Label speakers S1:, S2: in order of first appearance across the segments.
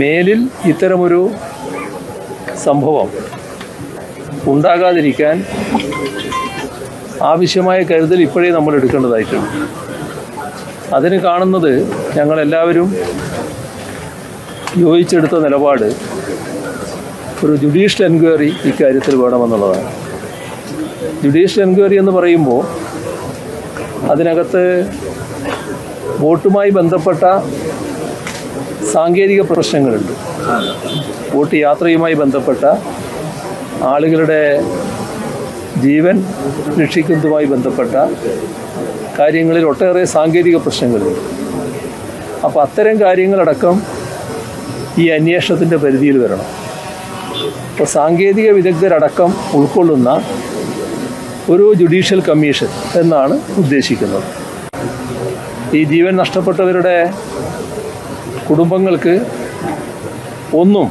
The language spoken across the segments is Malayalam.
S1: മേലിൽ ഇത്തരമൊരു സംഭവം ഉണ്ടാകാതിരിക്കാൻ ആവശ്യമായ കരുതൽ ഇപ്പോഴേ നമ്മൾ എടുക്കേണ്ടതായിട്ടുണ്ട്. അതിന് കാണുന്നത് ഞങ്ങളെല്ലാവരും യോജിച്ചെടുത്ത നിലപാട് ഒരു ജുഡീഷ്യൽ എൻക്വയറി ഇക്കാര്യത്തിൽ വേണമെന്നുള്ളതാണ്. ജുഡീഷ്യൽ എൻക്വയറി എന്ന് പറയുമ്പോൾ അതിനകത്ത് വോട്ടുമായി ബന്ധപ്പെട്ട സാങ്കേതിക പ്രശ്നങ്ങളുണ്ട്. വോട്ട് യാത്രയുമായി ബന്ധപ്പെട്ട ആളുകളുടെ ജീവൻ രക്ഷിക്കുന്നതുമായി ബന്ധപ്പെട്ട കാര്യങ്ങളിൽ ഒട്ടേറെ സാങ്കേതിക പ്രശ്നങ്ങളുണ്ട്. അപ്പോൾ അത്തരം കാര്യങ്ങളടക്കം ഈ അന്വേഷണത്തിന്റെ പരിധിയിൽ വരണം. അപ്പോൾ സാങ്കേതിക വിദഗ്ധരടക്കം ഉൾക്കൊള്ളുന്ന ഒരു ജുഡീഷ്യൽ കമ്മീഷൻ എന്നാണ് ഉദ്ദേശിക്കുന്നത്. ഈ ജീവൻ നഷ്ടപ്പെട്ടവരുടെ കുടുംബങ്ങൾക്ക് ഒന്നും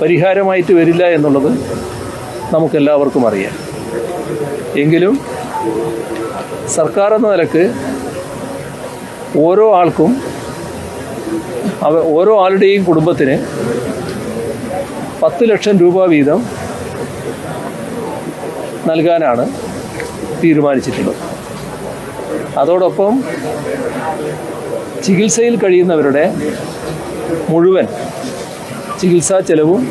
S1: പരിഹാരമായിട്ട് വരില്ല എന്നുള്ളത് നമുക്കെല്ലാവർക്കും അറിയാം. എങ്കിലും സർക്കാർ എന്ന നിലയ്ക്ക് ഓരോ ആൾക്കും അവ ഓരോ ആളുടെയും കുടുംബത്തിന് പത്ത് ലക്ഷം രൂപ വീതം നൽകാനാണ് തീരുമാനിച്ചിട്ടുള്ളത്. അതോടൊപ്പം ചികിത്സയിൽ കഴിയുന്നവരുടെ മുഴുവൻ ചികിത്സാ ചെലവും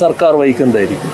S1: സർക്കാർ വഹിക്കുന്നതായിരിക്കും.